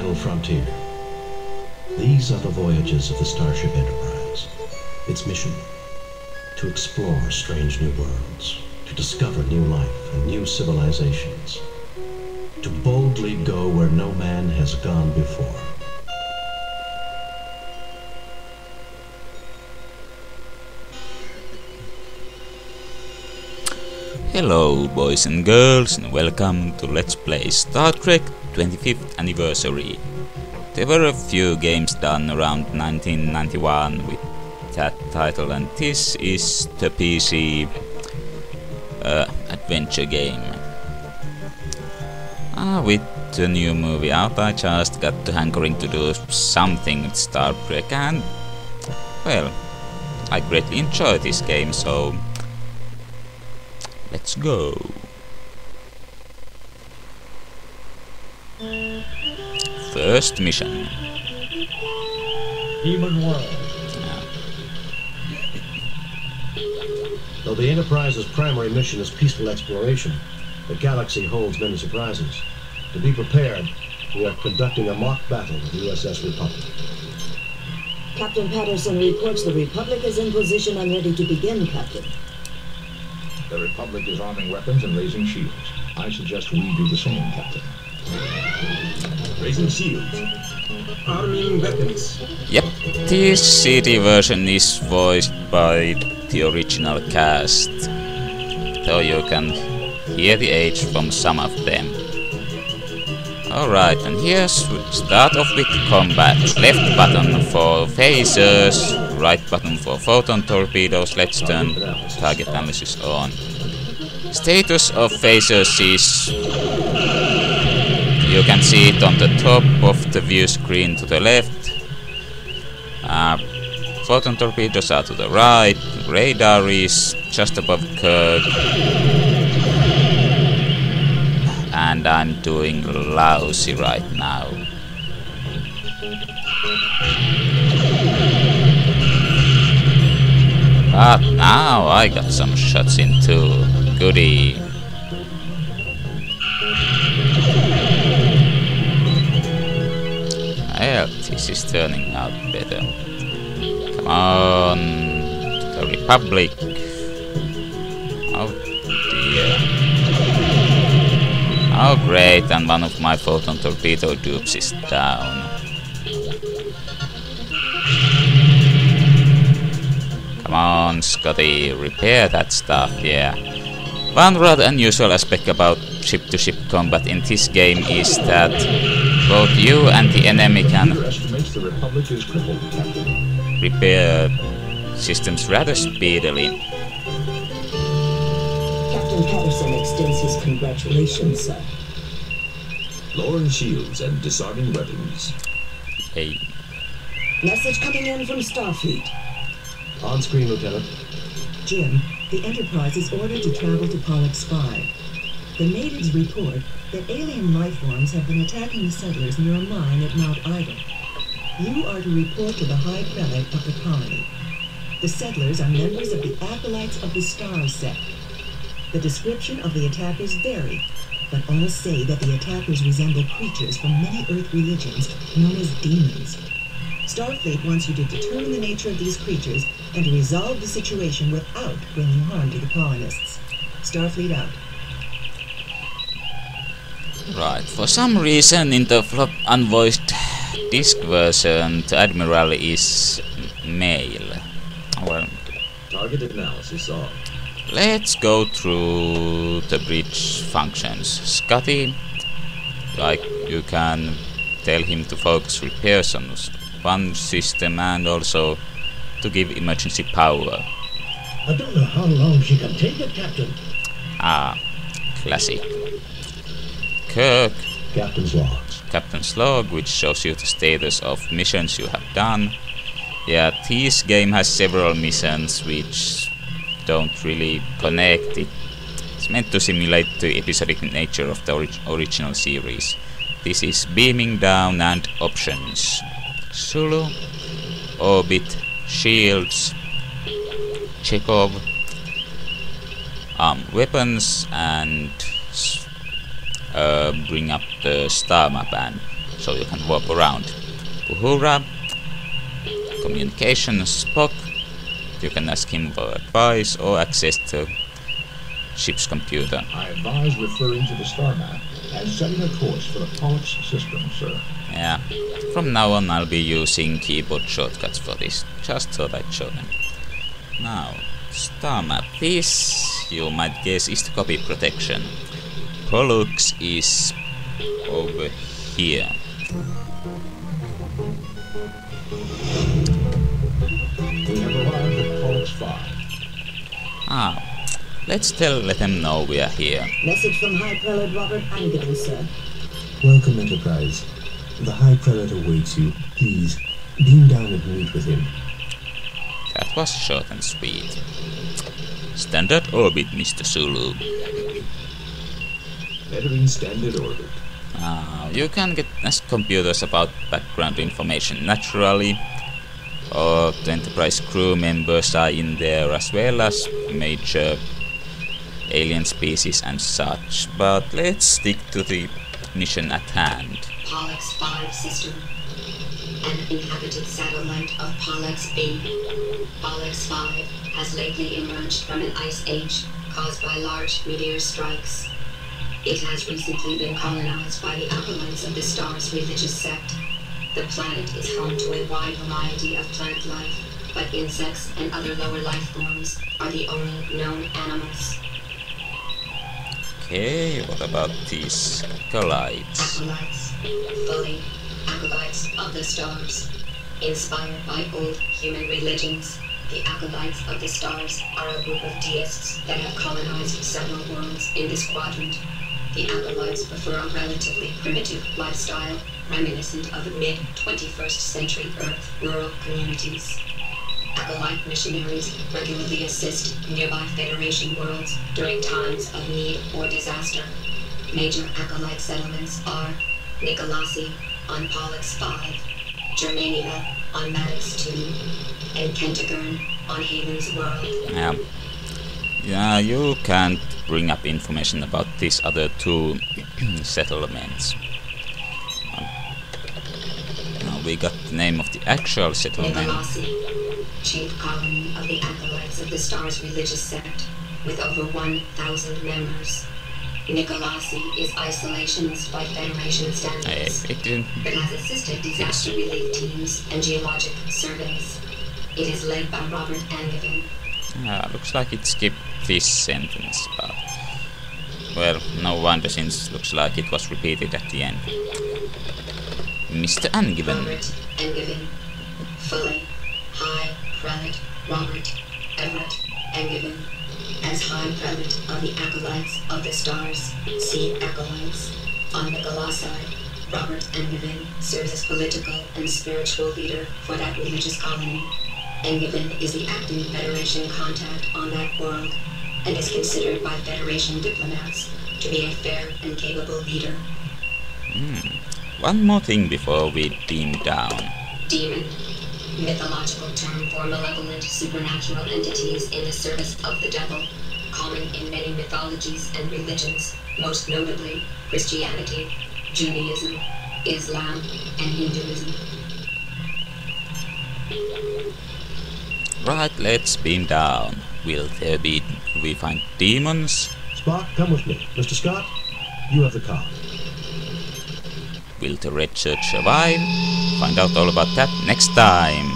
final frontier. These are the voyages of the Starship Enterprise. Its mission to explore strange new worlds, to discover new life and new civilizations, to boldly go where no man has gone before. Hello, boys and girls, and welcome to Let's Play Star Trek 25th Anniversary. There were a few games done around 1991 with that title, and this is the PC uh, adventure game. Ah, with the new movie out, I just got to hankering to do something with Star Trek, and well, I greatly enjoy this game, so Let's go. First mission. Human world. Though the Enterprise's primary mission is peaceful exploration, the galaxy holds many surprises. To be prepared, we are conducting a mock battle with the USS Republic. Captain Patterson reports the Republic is in position and ready to begin, Captain. The Republic is arming weapons and raising shields. I suggest we do the same, Captain. Raising shields. Arming weapons. Yep, this CD version is voiced by the original cast, though you can hear the age from some of them. Alright, and here's start off with combat. Left button for phasers, right button for photon torpedoes. Let's turn target analysis on. Status of phasers is... You can see it on the top of the view screen to the left. Uh, photon torpedoes are to the right. Radar is just above Kirk. And I'm doing lousy right now. But now I got some shots in too. Goody. This is turning out better. Come on, the Republic. Oh dear. Oh great, and one of my photon torpedo tubes is down. Come on, Scotty, repair that stuff, yeah. One rather unusual aspect about ship-to-ship -ship combat in this game is that both you and the enemy can repair systems rather speedily. Captain Patterson extends his congratulations, sir. Lowering shields and disarming weapons. Hey. Message coming in from Starfleet. On screen, Lieutenant. Jim, the Enterprise is ordered to travel to Pollux 5. The natives report that alien life forms have been attacking the settlers near a mine at Mount Ida. You are to report to the High Prelate of the colony. The settlers are members of the Acolytes of the Star sect. The description of the attackers vary, but all say that the attackers resemble creatures from many Earth religions known as demons. Starfleet wants you to determine the nature of these creatures and to resolve the situation without bringing harm to the colonists. Starfleet out. Right, for some reason in the flop unvoiced disc version the Admiral is male. Well, Target analysis on. Let's go through the bridge functions. Scotty, like you can tell him to focus repairs on one system and also to give emergency power. I don't know how long she can take it, Captain. Ah, classic. Kirk, Captain's log. Captain's log, which shows you the status of missions you have done. Yeah, this game has several missions which don't really connect. It, it's meant to simulate the episodic nature of the orig original series. This is beaming down and options. Sulu, orbit, shields, Chekov, um, weapons, and uh, bring up the star map and so you can walk around. Uhura, communication Spock, you can ask him for advice or access to ship's computer. I advise referring to the star map as setting a course for the Pollux system, sir. Yeah, from now on I'll be using keyboard shortcuts for this, just I'd show them. Now, star map. This, you might guess, is the copy protection. Pollux is over here. We have arrived at Pollux 5. Ah, let's tell let them know we are here. Message from High Prelate Robert Angiven, sir. Welcome, Enterprise. The High Prelate awaits you. Please, beam down and meet with him. That was short and sweet. Standard orbit, Mr. Sulu. Entering standard orbit. Uh, you can get ask computers about background information naturally, or the Enterprise crew members are in there as well as major alien species and such. But let's stick to the mission at hand. Pollux 5 system. An inhabited satellite of Pollux B. Pollux 5 has lately emerged from an ice age caused by large meteor strikes. It has recently been colonized by the acolytes of the star's religious sect. The planet is home to a wide variety of plant life, but insects and other lower life forms are the only known animals. Okay, what about these collides? Acolytes, fully acolytes of the stars. Inspired by old human religions, the acolytes of the stars are a group of deists that have colonized several worlds in this quadrant. The acolytes prefer a relatively primitive lifestyle, reminiscent of mid 21st century Earth rural communities. Acolyte missionaries regularly assist nearby Federation worlds during times of need or disaster. Major acolyte settlements are Nicolasi on Pollux 5, Germania on Maddox 2, and Kentigern on Haven's World. Yeah. Yeah, you can't bring up information about these other two settlements. Um, now we got the name of the actual settlement. Nicolasi, chief colony of the acolytes of the Star's religious sect, with over 1,000 members. Nicolasi is isolationist by Federation I standards. expected but has assisted disaster relief teams and geologic surveys. It is led by Robert Angiven. Yeah, looks like it skipped this sentence, but well, no wonder since looks like it was repeated at the end. Mr. Angiven. Robert Angiven. Fully. High Prelate Robert Everett Angiven. As High Prelate of the Acolytes of the Stars, see Acolytes. On the Nicolasi, Robert Angiven serves as political and spiritual leader for that religious colony. Angiven is the acting Federation contact on that world and is considered by Federation diplomats to be a fair and capable leader. Hmm. One more thing before we beam down. Demon. Mythological term for malevolent supernatural entities in the service of the devil, common in many mythologies and religions, most notably Christianity, Judaism, Islam, and Hinduism. Right, let's beam down. Will there be we find demons? Spock, come with me. Mr. Scott, you have the conn. Will the red shirt survive? Find out all about that next time